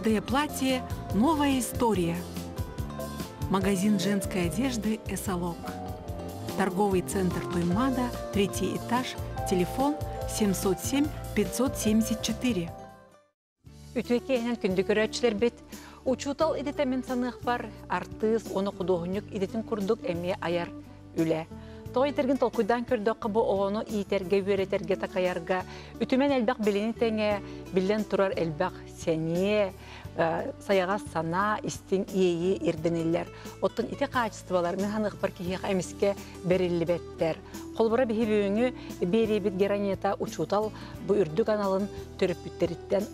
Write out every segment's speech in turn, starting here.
Каждое платье – новая история. Магазин женской одежды «Эсолог». Торговый центр Туймада, третий этаж, телефон 707-574. Үтөкейінен күнді көрәтшілер бет. Учутал идетемен санық бар, артыз, оны құдуғынық идетін күрдік әме аяр үлі. Тоғай терген толкуйдан көрді қыбы оғыны итерге өретерге такаярга. Үтімен әлбәқ білені тәңе, білен тұрар әлбәқ сәне, саяға сана, истин иеyi ирденелер. Оттын ите качестволар мен ханық бар кихиға әміске берілі беттер. Қолбыра біхі бүйіңі бері бит геранета учутал бұ үрді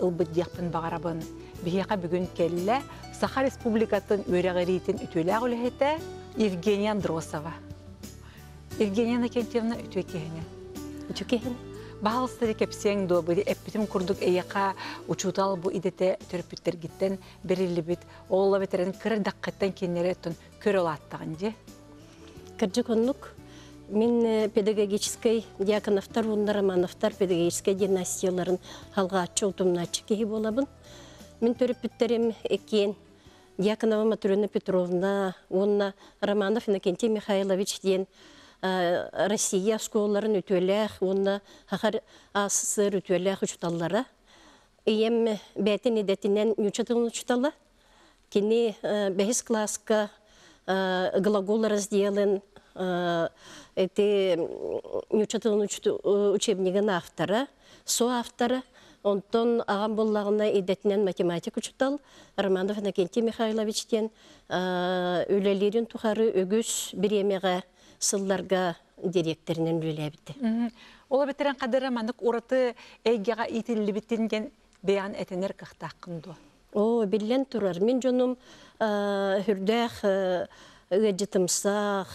ылбыт дияқпын бағарабын. Бихиға бүгін келі Саха Республикатын өрәғіретін үтілі Евгения Андросова. Евгения Накентьевна үтөкеһине. Үтөкеһине. Бағалыстыры кепсең до бұды әппітім күрдік әйеқа учутал бұ идете төріппіттер гиттен берілі біт. Олла даққаттан кенері өттін көр олаттағын же? Коннук. Мен педагогический диаконовтар, онда романовтар педагогический династияларын халға атчы ұтымнатчы кейі болабын. Мен төріппіттерім екен Дьяконова Матурина Петровна, онна Романов Иннокентий Михайлович ден Россия школаларын өтөләх, онна хахар АССР өтөләх учталлара. Ием бәтин идетинен нючатын учтала. Кини бәхис класска глагол разделен эти нючатын учебнигін автора, со автора. Онтон ағам боллағына идетінен математик учтал, Романов Иннокентий Михайловичтен өлелерін тухары өгіс біремеға сылларга директоринен үлеләбитте. Ола бетерен кадыра манык ураты эйгега итилли битинген биян этенер кахтаккынду. О, биллен турар. Мен жонум хүрдәх ыгыжытымсақ,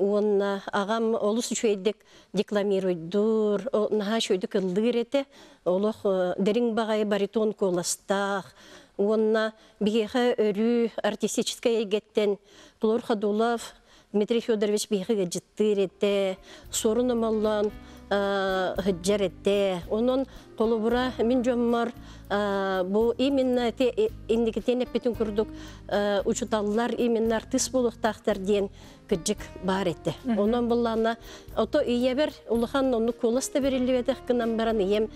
онна ағам олус үшейдік декламируйдур, наха шөйдік ылдыр еті, олық дерин бағай баритон коластақ, онна бігеға өрі артистическая егеттен Клор Хадулов, Дмитрий Федорович бейхіге жыттыр етті, сорын ымаллан хыджар етті. Onun қолыбыра мен жоммар бұл именно индикетен әппетін күрдік учуталлар именно артист болуқтақтар ден кіджік бар етті. Онан бұллана ото ие бір ұлыхан оны коласта берілі беді қынан баран ием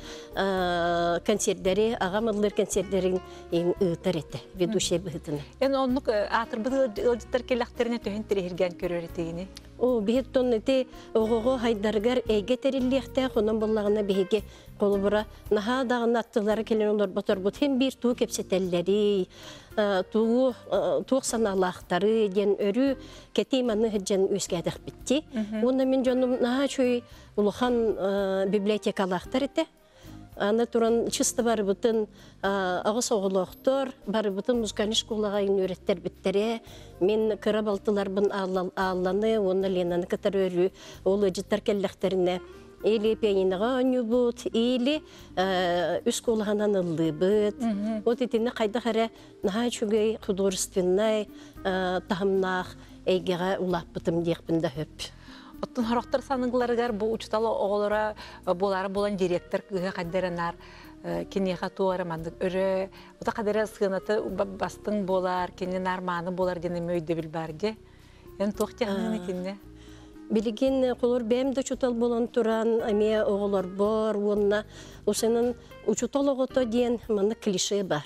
концерттері, ағамыдылыр концерттерін ең ұйтар етті, ведушия бұғытыны. Ен оннук атыр бұл ылжыттар келлақтеріне төхін тірехірген көрөр етігіне? О, бихет тон эти ого хайдаргар эйге териллихте хонон боллагына биһиге колубура наха дагын аттылары келен олар ботор бут хем бир туу кепсетеллери туу туох саналахтары ден өрү кетиманы хеджен үскәдек битти. Онда мен жонум наха чөй улухан библиотекалахтар ите. Аны туран чисты бар бутын ағыс оғылықтыр, бар бутын музыкальный школаға ин өреттер біттере. Мен кыра балтылар бін алланы, оны ленаны катар өрі, ол өжіттар келләқтеріне. Или пианиноға өні бұд, или үс колағанан ылды бұд. Вот етіне қайда қара наға чүгей художественный тахымнақ әйгеға улап бұтым дейқпінді хөп. Оттун хорохтар саныгларыгар бу учталы оголора болары болан директор кыга каддеранар кинеха туара мандык. Өрө ута кадера сыгынаты бастың болар кинен арманы болар дене мөйдө билбарди эн тохте ханы кинне Билигин колор бэм да чутал болон туран аме оголор бор уонна. Усенин учутал огото диен маны клише бар.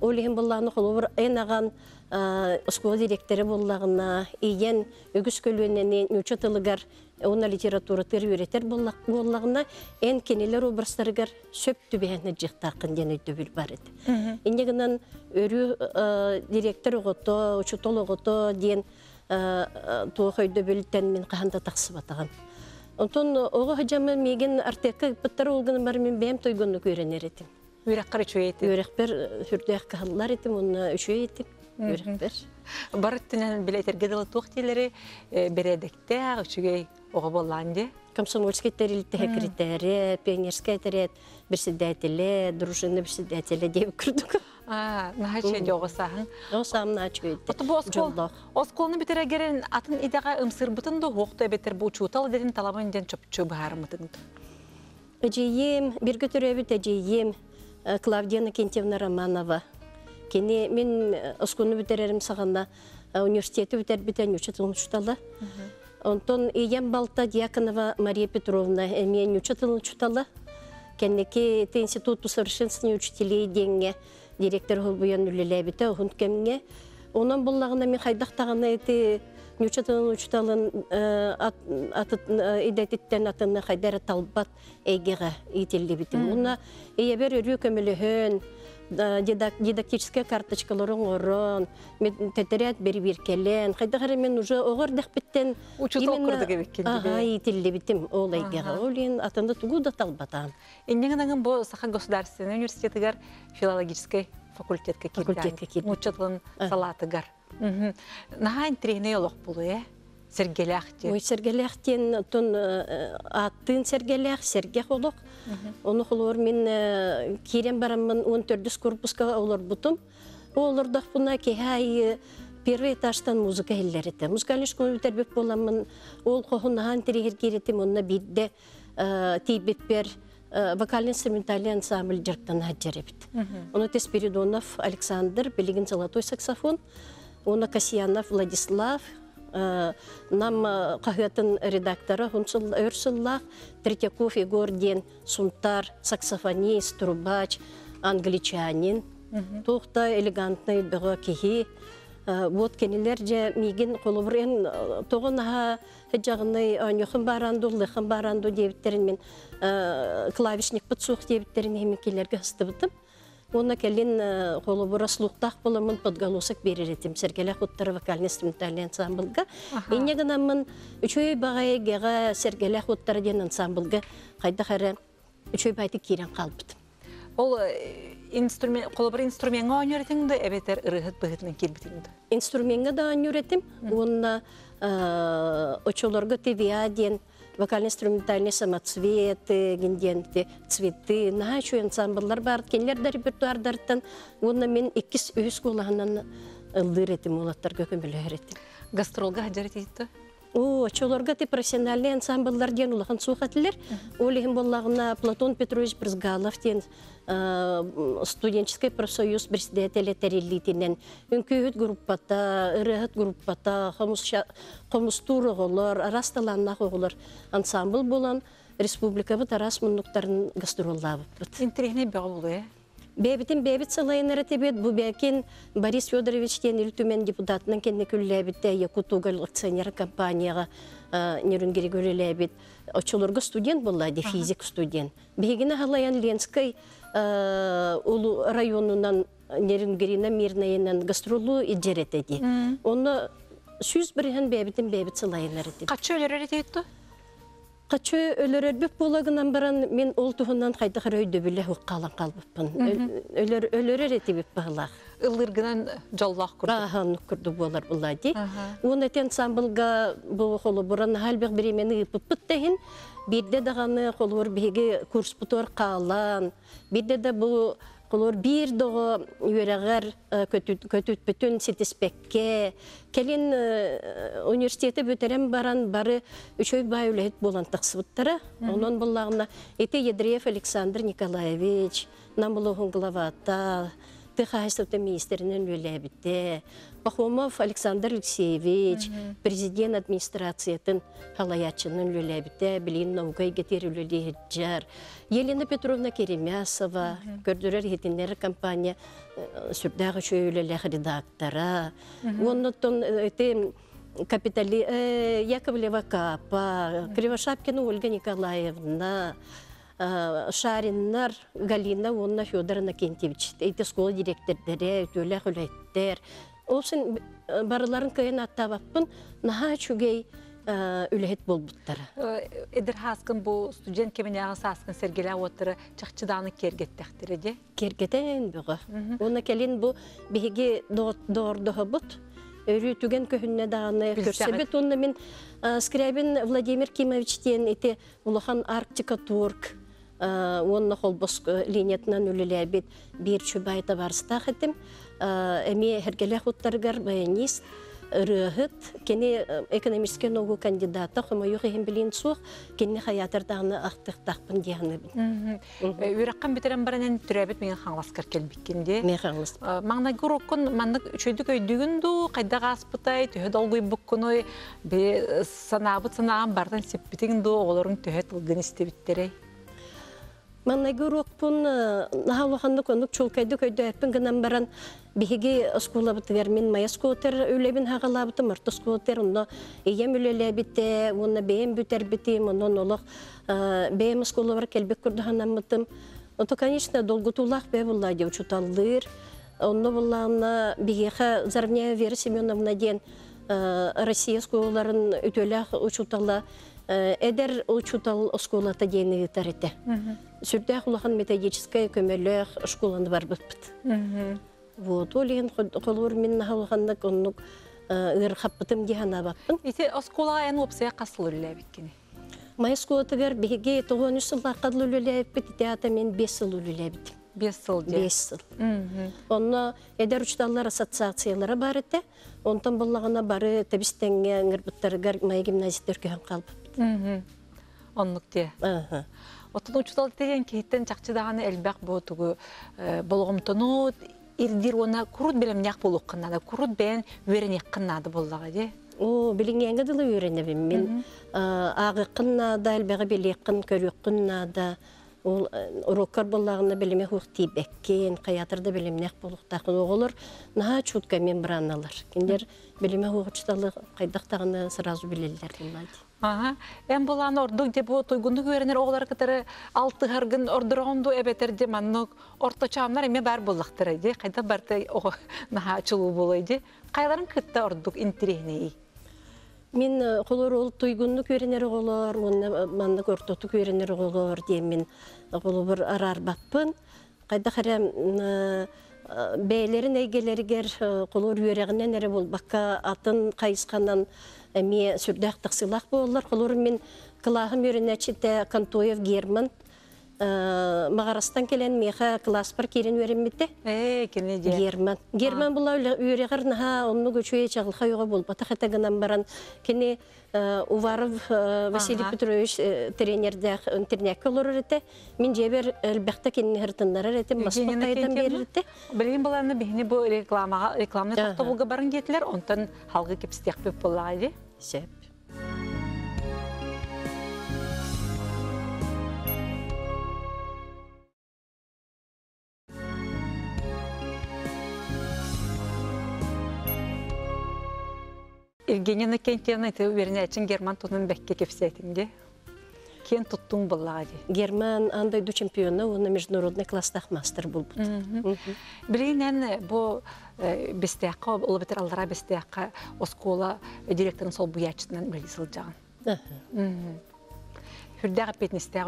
Ол ем болланы колор эн аган школа директоры боллагына иен өгүс көлүнен нючатылыгар она литература төр үйретер боллагына эн кенелер образдарыгар сөп түбәһенне жыктакын ден өйдөбүл бар эди. Индегенен өрү директор огото, учутол огото диен туох өйдөбүлтен мен каханда таксып атаган. Онтон ого хажамы меген артекка быттар олгын бар мен бәм тойгонну көренер этим. Үрәк кыры чөйети. Үрәк бер хүрдәк кахаллар этим, онна үшөй этим. Үрәк Бар түнен билетерге дылы тухтилери бередекте үчүгей ого болланды. Комсомольский терилте секретаре, пионерская терет, председателе, дружина председателе деп күрдүк. А, нахаче. Жогосам начы. Ото бу оскол. Осколны битерегерен атын идага ымсыр бутын да хокто бетер бу чутал дедин талабын ден чөп чөп хармытын. Эжием, бир көтөрөбүт эжием, э, Клавдия Кентьевна Романова. Кені мен оскуну бүтерерім сағана э, университеті бүтер бітен учетылын ұштала. Онтон ием балта Дьяконова Мария Петровна эмен учетылын ұштала. Кеннеки это институт усовершенствования учителей денге директор холбуян үлелебите хунт кемге. Онан боллагына мен хайдактаганы эти Нючатын учталын атыт идетиттен атына хайдара талбат эйгега ителли битим. Уна эйебер өрү көмөлөһөн дидактическая карточкаларын орон, тетерет бери биркелен. Хайдагары мен уже огор дахбиттен Учута окурду кебеккен Ага, ителли битим ол эйгега. Олин атында тугу да талбатан. Иннеңнен бу Саха государственный университетигер филологический факультетке кирген. Факультетке кирген. Учетлын салатыгар. Мгм. Наха интригне олох булу, э? Сергеляхте. Ой, сергелехтен тон аттын сергелех, сергех олық. Оны холор мен кирен барамын 14 корпуска олар бутум. Олар бұна кехай первый этажтан музыка хеллер еті. Музыкальный школа өтербек боламын. Ол қоғынаған терегер керетім, онына бидде тейбеппер вокально-инструментальный ансамбль жырктан хаджаребит. Оны Теспиридонов Александр, Белигин золотой саксофон, оны Касьянов Владислав, э, нам э, қағатын редакторы Хунсыл Өрсыллах, Третьяков Егор Ден, Сунтар, саксофонист, трубач, англичанин. Тоқта элегантный кихи. Э, Вот кенелер же мигин қолыбырын тоғын аға жағыны анюхын баранду, лыхын баранду дебіттерін мен э, клавишник бұтсуқ дебіттерін емекелерге хысты бұтым. Оны келин қолыбыра слухтақ боламын подголосок берер етім. Сергелі құттары вокальный инструментальный ансамбльға. Ине гынамын үчөй бағай геға Сергелі құттары ден ансамбльға қайда қары үчөй байды керен қалбыдым. Ол э, инструмент, қолыбыр инструментға ойнеретіңді, әбетер ырығыт бұғытының келбітіңді. Инструментға да өретім. Оны очолорға тевиаден, вокально-инструментальный самоцветы, генденті, цветы, наға чу ансамбльлар бар. Кенлер да репертуардардан, оны мен иккіс өз қолағынан ылдыр етім, олаттарға көмілі өретім. Гастролға хаджар? О, чолорга ты профессиональный ансамбльлар ден улахан сухатлер. Олихин боллагына Платон Петрович Брызгалов ден э, студенческий профсоюз председателя Терелитинен. Үнкүйіт группата, ырыхыт группата, қомыстур оғылар, арасталаннақ оғылар ансамбль болан республика бұт арас мұнықтарын гастроллабыт бұт. Бебитин бебит салайнары тебет бу бәкин Борис Федорович тен илтүмен депутатының кенне күлләбитте Якутугал акционер компанияга нерүнгери көреләбит. Очолорга студент булла ди физик студент. Бегине халаян Ленской улу районунан нерүнгерина мирнайынан гастролу иджерете ди. Оны сүз бірген бебитин бебит салайнары тебет. Қачы өлер етейді? Қачы өлөрөрбүк болагынан баран мен ол туһунан хайда харөйдө биле қалбыппын. Өлөр өлөрөр этибип баглах. Ылыргынан жоллақ күрді. Аха нукурду болар булади. Уна тен самбылга бу холу буран халбек биремени ыпыппыт тегин. Бирде даганы холур биге курс бутор калан. Бирде да бу Колор бир дого үйрәгәр көтүт бүтүн ситиспекке. Келин университеты бөтерем баран бары үчөй бай үлет болан тақсыбыттары. Онон буллагына эте Едреев Александр Николаевич, Намуловын главата, Тыхайсовты министринен үләбитте, Пахомов Александр Алексеевич, президент администрациятын халаячының үләбитте, білейін наукай гетер үләлейджар. Елена Петровна Керемясова, көрдірер хетинер компания сүрдағы шөйлелек редактора. Оннотон эти Капитали, э, Яковлева Капа, Кривошапкина Ольга Николаевна, э, Шариннар Галина Онна Федоровна Кентьевич, эти школа директордері, өтөлі хүлеттер. Олсын барыларын көйін аттабаппын, наха чүгей үлехет болбуттары. Эдер хаскын бұл студент кеміне ағысы аскын сергелі отыры чақчыданы кергеттәқтірі де? Кергетен бұғы. Оны келин бұл беге дордығы бұт. Өрі түген көхінне дағаны көрсебет. Оны мен э, Скрябин Владимир Кимовичтен эти улахан Арктика Турк, онны холбос линиятынан үліләбет бір чөбайта барыстақ етім. Әме хәргелі құттарғар баянист. ырыһыт кини э, экономический ногу кандидата хомоюх ихин билин суох кини хаятырдагына ахтыктакпын дианы Үрәккән битерән баранен түрәбет миңа хаңласкар келбиккенде. мехаңлыс Маңна гуроккун маннык чөйдүк өйдүгүн ду кайда гаспытай төһө долгуй буккуной бе санабыт санаган бардан сеппитин ду олорун төһө тылгын истебиттерей. Маннайгурокпун нахалаханны конук чулкайды көйдө эппин гынан баран биһиги оскулабытыгар мен мая скутер үлебин хагалабыты мырты скутер онно ием үлелебите уна бэм бүтербити монон олох бэм скулабар келбек курдаханаммытым Ото, конечно, долгутулах бе булла деп чуталдыр. Онно буллана бигеха Зарня Вера Семеновна ден Россия сколларын үтөлөх учуталла эдер учутал осколата дени тарете. Сүрдэх улахан методическая көмөлөх школаны бар быппыт. Вот, олеген қолуыр мен нахалғаннак оннук ыр хаппытым дихана баппын. Ите оскола эн опсия касыл үлелебиккени. Май сколатыгар биге тоғын үш қадыл теата мен бес. 5 сыл же. Бес сыл. Онно эдер учталлар ассоциациялары бар эте. Онтан бары табистенге май гимназиттер көһөн калбып. Мгм. Оннук те. Аха. Отун учутал деген кейттен чакчыдаганы элбак ботугу болгомтону ирдир она курут белем няк болук кыннада курут бен веренек кыннады боллага де. О, билингенге дылы үйренебим мен. Ағы қынна да, әлбәғі билек қын, көрек қынна да. Ол уроккар боллағына біліме хуқ тейбеккен, қаятырда білімнек болуқтақын оғылыр. Наға чутка мен бұраналар. Кендер біліме хуқ чыталы қайдақтағыны сразу білелдер болады. Эм булан ордук деп о тойгунду көренер оглар кытары алты харгын ордуронду эбетер де маннук орто чамнар эме бар буллактыр де кайда барты о наха чулуу болой де кайларын кытта ордук интерехнеи Мен қолыр ол тойгунну көренер оғылар, оны манны көртоту көренер оғылар дейм мен қолы бір арар баппын. Қайда қарам бәйлерін әйгелерігер қолыр үйерегінен әрі бол баққа атын қайысқанан әме сүрдәқ тақсылақ болар. Қолыр мен қылағым үйренәчіте Кантоев Герман Мағарастан келен меха класс бар керен үйренметті. э Герман. Герман була үйрегер наха онну көчөе чагылха юга бол. Бата хатагынан баран кене Уваров Василий Ага. Петрович тренерде интернет колор рете. Мин жебер элбәхтә кенне хыртыннар рете. Маспатайдан Накентьевна? бер рете. Билген баланы бихне бу рекламага рекламны Ага. тохтобулга барын кетилер онтан халгы кепстек беп боллага де Сеп. Евгения Накентьевна это вернее герман тунун бекке кепсетинде кен туттун боллага де Герман андай ду чемпионы, оны международный класстах мастер бул. Билинен бу бестеққа, ол алдыра оскола директорын сол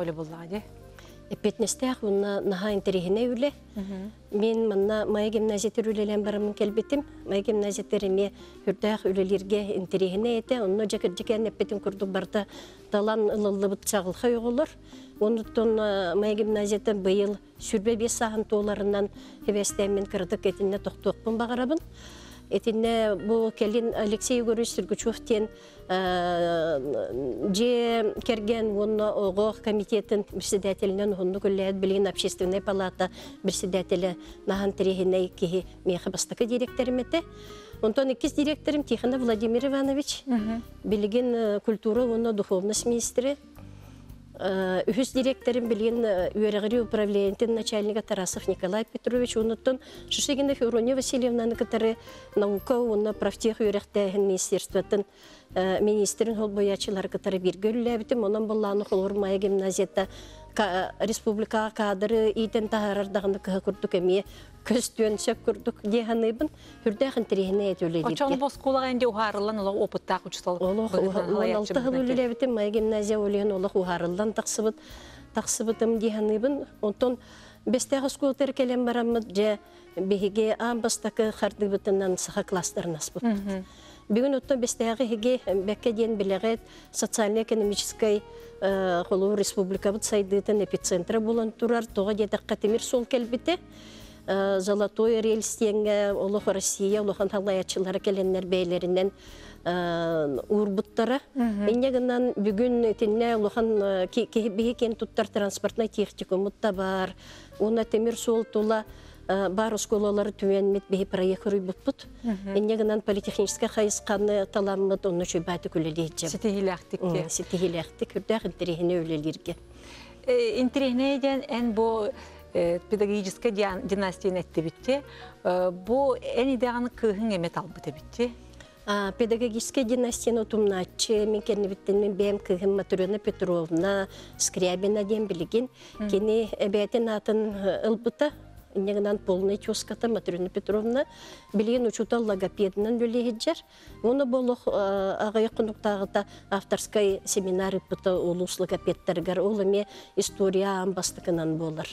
өлі боллаға де. Петнестях уна наха интерехине үле. Мен манна май гимназиятер үлелен барамын келбетим. Май гимназиятериме хүрдәх үлелерге интерехине ете. Онно жакен эппетин курду барда талан ылылыбыт чагылха югулur. Онуттон май гимназията быйыл сүрбе бес сахан тооларынан хебестен мен кырдык этинне токтуокпун багарабын. Этинне бу келин Алексей Егорович Сергучевтен же керген онно ого комитетин председателинен онну күлләт билин общественная палата председателе нахан терехине кихи меха бастакы директоримете. Онтон иккис директорим Тихонов Владимир Иванович, билигин э, культура онно духовность министры, Э, Үхіс директорым білген үйерегірі управлениетін начальника Тарасов Николай Петрович, онуттан Шишегина Феврония Васильевнаны кітары наука, оны профтех үйеректәхін министерствотын э, министрин хол боячылар кітары бергөлі бітім, онан болланы холор мая гимназията республика кадры итен тахарардағыны кығы күрдік әме көз түйен сөп күрдік деханыбын хүрдәхін тірехіне әтөлі Очон бу скулага инде ухарылан ола опыттак учтал. Олох алты хыл үлелебитим май гимназия олеген олох ухарылдан таксыбыт таксыбытым онтон бестех скултер келем барамыт же биһиге амбастакы хардыбытынан саха. Бүгүн отто бестеги хиге бекке диен билегет социально-экономической холу республика бут сайдытын эпицентра булан турар тога дедакка темир сол келбите. э, золотой рельстеңе олох Россия олохан халаячылары келеннер бейлеринен э, урбуттара. Иннегынан бүгүн тинне олохан биһи кен туттар транспортный техникумутта бар. Уна темир сол тула э, бар школалары түменмит биһи проект рүйбутпут. Иннегынан политехнический хайысканы таламмыт онны чөбәті күлелейджем. Ситихилактикке. Ситихилэхти күрдәк интерехіне өлелерге. Интересне ден эн бу э, педагогическая диан- династия нетти битти. Э, Бу эн идеаны кыһын эмет албыты битти. А, Педагогическая династия тумначы, мен кені біттен мен бәм кығым Матрена Петровна, Скрябина ден білген. Кені әбәтін атын ылбыта, Негнан полный чоската Матрена Петровна билген учута логопедынан өлегеджер. Оны болох ағай құнықтағыта авторскай семинары пыта улус логопедтергер. Ол эме история амбастыкынан болар.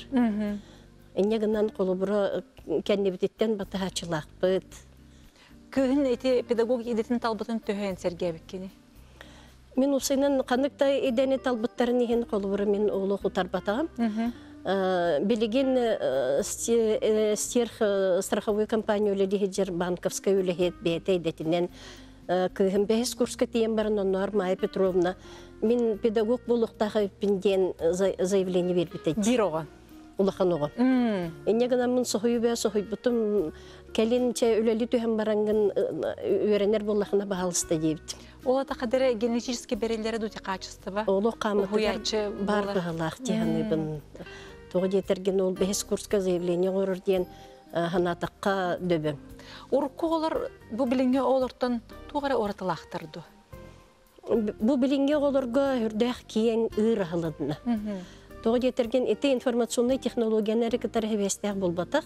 Негнан қолы бұра кәннебітеттен батахачылақ бұд. Кыһын эти педагог идетин талбытын төһөн сергей биккени. Мен усайнан қанықта едені талбыттарын еген қолыбыры мен олы құтар батағам. Білеген стерх страховой компания өлі жер банковская өлі хет бейті едетінен күйім бәйіз курска тиен барын онар Майя Петровна. Мен педагог болуқтағы пінден заявление бербітеді. Бир оған. Улахан оған. Эне гана мын сохой бе сохой бутум келинче үлели түһәм барангын үйренер боллахына баһалыста дейбит. Ол ата кадере генетически берелері дути качество. Оло камы Хуячы бар баһалах дияны Тоғы детерген ол бес курска заявление горор диен ханатакка дөбөм. Урку олар бу билинге олортон тугара оратылактырды. Бу билинге олорго үрдәх киен ыр халыдна. Тоғы детерген эти информационный технологиялары кытар хебестәк булбатах.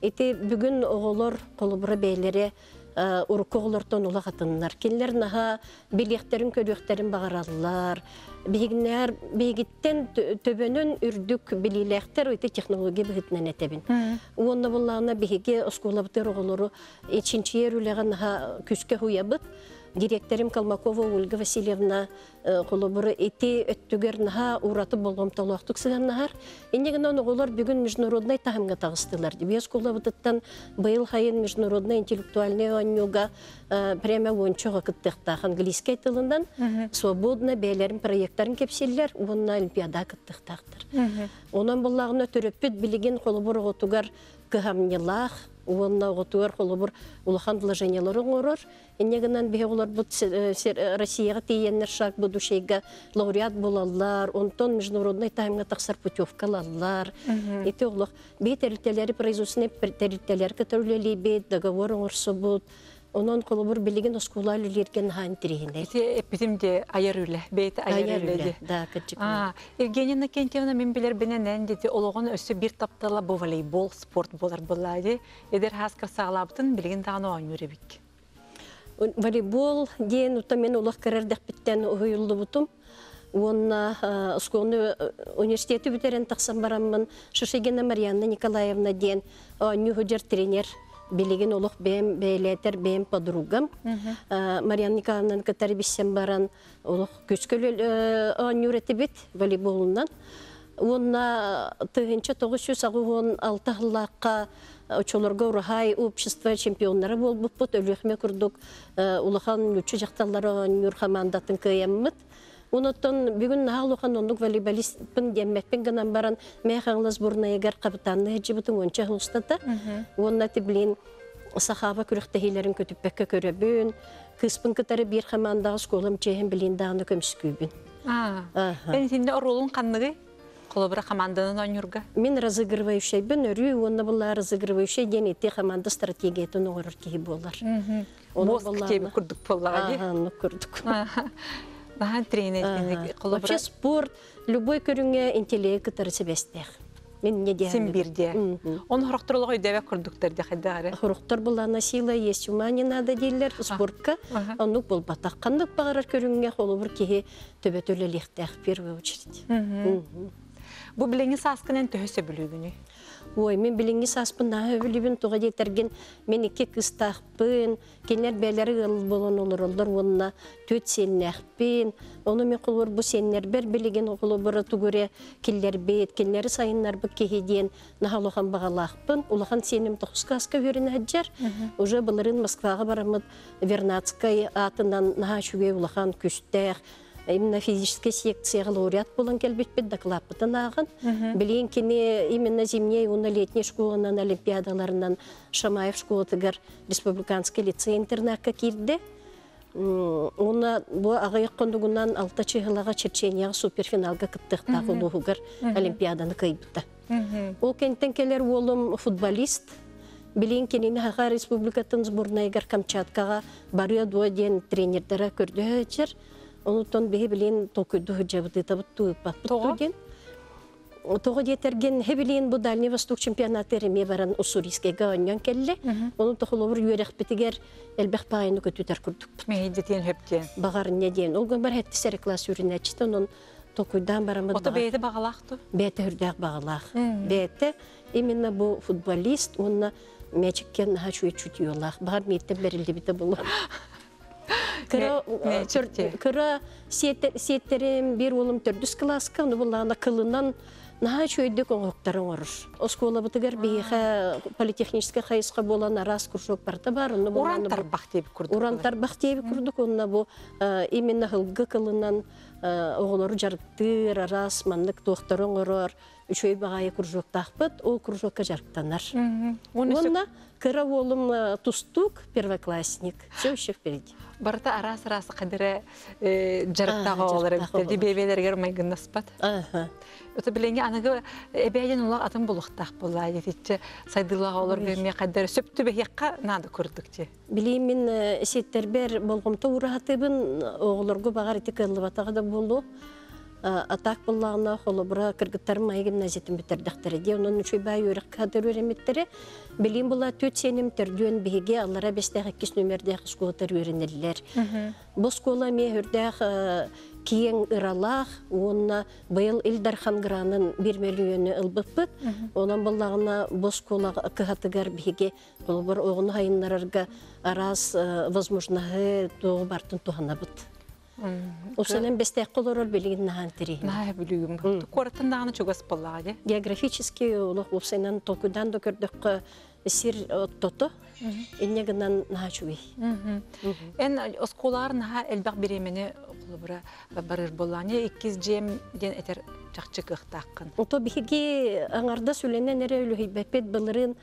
Эти бүгүн оголор колубура бейлери урукоголортон ула хатыннар. Кинлер наха билехтерин көлүхтерин багараллар. Бигнер бигиттен төбөнүн үрдүк билилехтер эти технология бигитнен этебин. Уонна буллана биге осколабытыр оголору ичинчи ерүлеген наха күскө хуябыт. Директорим Калмакова Ольга Васильевна қолыбыры эти өттүгер наха ураты болгом толуақтық сыган нахар. Олар бүгін международный тахымға тағыстылар. Дебес қолабытыттан быйыл хайын международный интеллектуальный онюга премия ойынчоға кыттықтақ английский тылынан свободно бәйлерін проекттарын кепселер, онна олимпиада кыттықтақтыр. Онан боллағына төрөппіт білеген қолыбыр ғотугар кыхамнелах, Уонна оготуар холобур улахан вложениялары оңорор. Иннегенен бе олар бу Россияга тиеннер шаг бу душейга лауреат болалар, онтон международный таймга таксар путевкалалар. Эти олох бе территориялары производственные бе договор оңорсо бут. Онон холобур билеген оскула үлерген хан тирихинде. Эти эпитимде аяр үле, бейти аяр үле. Да, кычык. А, Евгения Накентьевна мен билер бенен әндети олоғын өсі бір таптала бу волейбол спорт болар болады. Едер хаскар сағлабытын білген дағаны оң үребік. волейбол диен ута мен улах карардах биттен уюлду бутум. Онна сконы университеті бүтерен тақсан бараммын. Шишегена Марьяна Николаевна диен нюхуджер тренер билеген олох бем бейлетер бем подругам. Марьяна Николаевна катар биссен баран олох көскөл нюрети бит волейболунан. Онна тыгынча 906 хыллаққа Очолорго урахай общество чемпионнары болбуп бут өлөхме курдук улахан үчү жакталлары нюр командатын кыяммыт. Уноттон бүгүн нахалухан ондук волейболистпин деммекпин гынан баран мэхаңла сборнаягар капитанны жибутун онча хустата. Онна тиблин сахаба күрөхтәһиләрен көтүппәккә көрәбүн. Кыспын командага сколым чехен билин дагы көмскүбүн. А, Аха. бен синде оролун қанныгы? Қолыбыра команданын оңюрга. Мен разыгрывающий бен өрү, онна була разыгрывающий ден ите команда стратегиятын оңорор кии болар. Мозг кеби курдук боллага. Ага, ну көрдүк. Нахан тренер Вообще спорт, любой көрүңө интеллект кытары себестех. Мен не диям. син бирде. Он хорохторлого өйдәбә курдуктар да хаддары. Хуруктар булана сила есть ума не надо дейлер спортка. ага. Ону бол батак. Кандык багарар көрүңө холобур кихи төбөтөлө лихтах в первую очередь. Бу билеңи саскынан төһөсө бүлүгүнү. Ой, мен билинги саспын наһа билибин туга жетерген мен икки кыстахпын, кенер бәләре ыл болон олор олдор онна төт сеннәхпин. Оны мен кулур бу сеннер бер билеген кулубура тугуре киллер бет, кеннер сайыннар бу кехиден нахалохан багалахпын. Улахан сенем тохскаска верен хаджар. Уже былырын Москвага барамыт Вернадскай атынан наха шуге улахан күстәх именно физическая секция лауреат болан келбетпет докладпытын ағын. Білейін кене именно зимней, оны летний школынан, олимпиадаларынан Шамаев школатыгар республиканский лицей интернатқа кирді. Оны бұл ағайық қондығынан алта чығылаға черченияға суперфиналға кыптықтағы олуғығар олимпиаданы кайбыта. Ол кенттен келер олым футболист. Билин кенини хаға республикатын сборнайгар Камчаткаға барыя дуа ден көрді. Онутон бихи билин токуйду хыджабыты табыт туып Тоға? батпыт ден. Тоғы детерген хебилин бу Дальний Восток чемпионаты реме баран Уссурийская гаоньян келле. Оны тохоловыр юрек битигер элбэх пайыны көтүтер күрдүк. Мейдетен хөптен. Багар не. Ол гөн бар хетти сәрі класс үрінәчті, онын токуйдан барамыд Ота бейді бағалақты. Бәті хүрдәк бағалақ. Бәті именно бу футболист, онна мәчіккен наға чуй чутиолақ. Бағар мейттен бәрілді біті бұл. Кыра сеттерим бир улым төрдүс класска, оны буллана кылынан наға чуйды коңоқтарын орыр. Оскола бытыгар бейха политехническая хайысқа болан арас күршок барта бар. Урантар бу- бақ деп күрдік. Урантар бахтеби курдук онна бу э, именно хылгы кылынан э, оголору жарыктыр, арас, маннык тохторон орор, үчөй багайы кружоктахпыт, ол кружокка жарыктанар. Оны Онна кыра олым э, тустук первоклассник. Все еще впереди. барыта арас-арасы қадыры жарықтағы олар жарықтағы біттерді олар. бейбелергер майгыннаспат. Ага. Өті біленге анығы әбәйден олар атын болуқтақ бола ететші сайдылаға олар берме қадыры сөпті бәйекқа нады көрдік те. Билейм мен э, сеттербер болгомто урахатыбын оголорго багар ити кыллыбатага да болду. Э, Атак боллагына холобура кыргыттар май гимназиятын битердактары де онун үчөй бай өрөк кадыр өреметтери. Билейм була төт сеним төрдүөн биге аллара бестех эккис нөмерде скулатар өренеллер. Бу скула ме хүрдэх киен ыралах, онна быйыл Илдархан гранын 1 миллионы ылбыппыт. Онан боллагына бу скула кыхатыгар биге колбор оғын хайыннарарга арас э, возможнаһы туғы бартын туханабыт. Осынан бестек колорор билигин нахан тери. Наа білігім бұл. Қорытын дағаны чөгас болаға де. Географически олох усынан токудан да көрдік сир оттото. Иннегынан наха чуи. Эн осколар наға әлбәқ беремені құлыбыра барыр боланы. Иккіз жем ден әтер жақчы қықтаққын. Ото биһиги аңарда сүленен эре үлүһибэппит былырын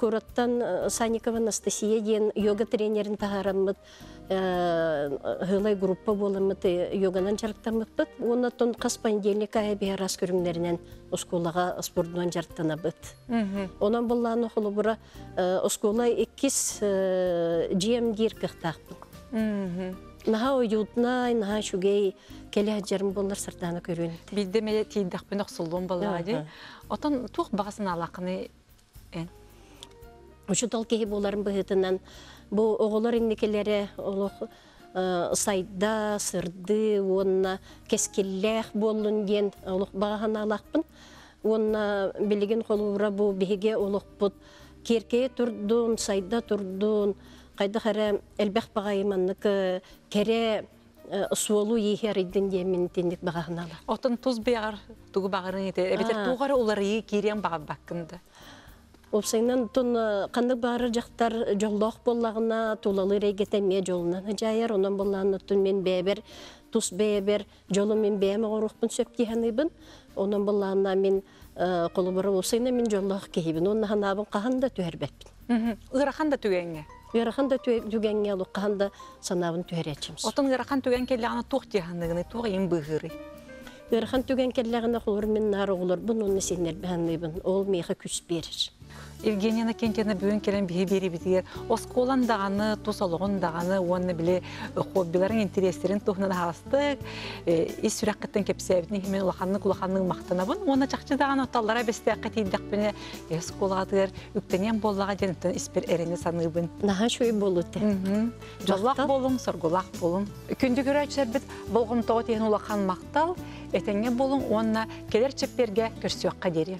кураттан Саникова Анастасия диен йога тренерин тагараммыт хылай группа боламыт йоганан жарыктамыппыт. Уна тон кас понедельник ая биарас көрүмнеринен осколага спортунан жарыктанабыт. Онан булланы холубура оскола иккис жиэм дир кыхтаакпын. Наха уютнай, наха шугей келе жарым болар сыртаны көрүнүт. Бидде ме оқсылуын болаға де. Ага. Отон туқ бағасын алақыны ән. Учутал кеһи боларын быһытынан бу оголор инникелере олох э, сайда сырды онна кескиллэх боллун диен олох багахан алакпын онна билигин холура бу биһиге олохпут керке турдун сайда турдун кайда хара элбэх багайманнык э, кере э, суолу ийхеридин диемин тинник багахан алак Отон туз беғар, туғы бағырын ете. Әбетер А. туғары олары керен баға баққынды. Опсайнан тун кандык бары жактар жоллох боллагына тулалы рейгетеме жолунан жайар онан болланы тун мен бебер тус бебер жолу мен беме орухпун сөпти ханыбын онан болланы мен колубары опсайна мен жоллох кехибин онна ханабын каханда түһәрбәппин Ырахан да түгенге. Ярахан да түгәнгә алу каханда санабын түһәрәчимс Отон ырахан түген келлағына туқ дегенігіні туғы ең бұғыры. Ярахан түгән келләгенә холур мен нар оглор бун онны сеннер бәһәнныбын ол меха күс берер Евгенияна кентені бүгін келен бігі бері бітігер. Осколан дағаны, тусалығын дағаны, оны біле хоббиларын, интерестерін тұхынан хастық. Ис сүрәққеттен кепсәбітін хемен улаханның кулаханның мақтанабын. Оны чақчы дағаны оталлара бәсті әққа тейдіқ біне эсколадыр, үктенен боллаға денеттен іспер әрені саныбын. наха шуй болуты Жоллақ Мақтал. болың, соргулақ болың. Күнді көрәчер біт болғым тоғы теген улахан мақтал, әтенге болың, онына келер чепперге көрсіуаққа дере.